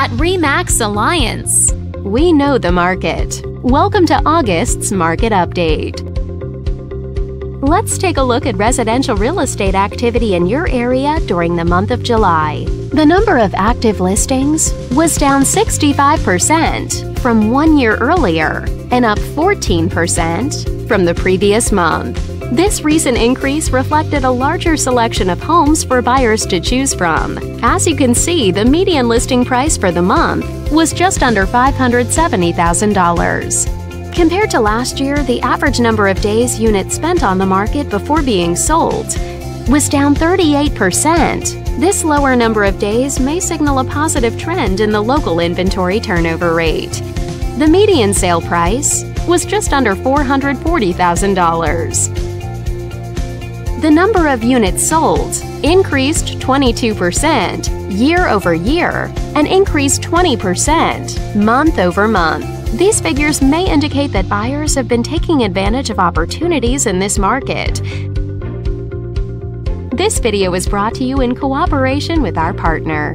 at REMAX Alliance. We know the market. Welcome to August's Market Update. Let's take a look at residential real estate activity in your area during the month of July. The number of active listings was down 65% from one year earlier and up 14% from the previous month. This recent increase reflected a larger selection of homes for buyers to choose from. As you can see, the median listing price for the month was just under $570,000. Compared to last year, the average number of days units spent on the market before being sold was down 38%. This lower number of days may signal a positive trend in the local inventory turnover rate. The median sale price was just under $440,000. The number of units sold increased 22% year over year and increased 20% month over month. These figures may indicate that buyers have been taking advantage of opportunities in this market. This video is brought to you in cooperation with our partner.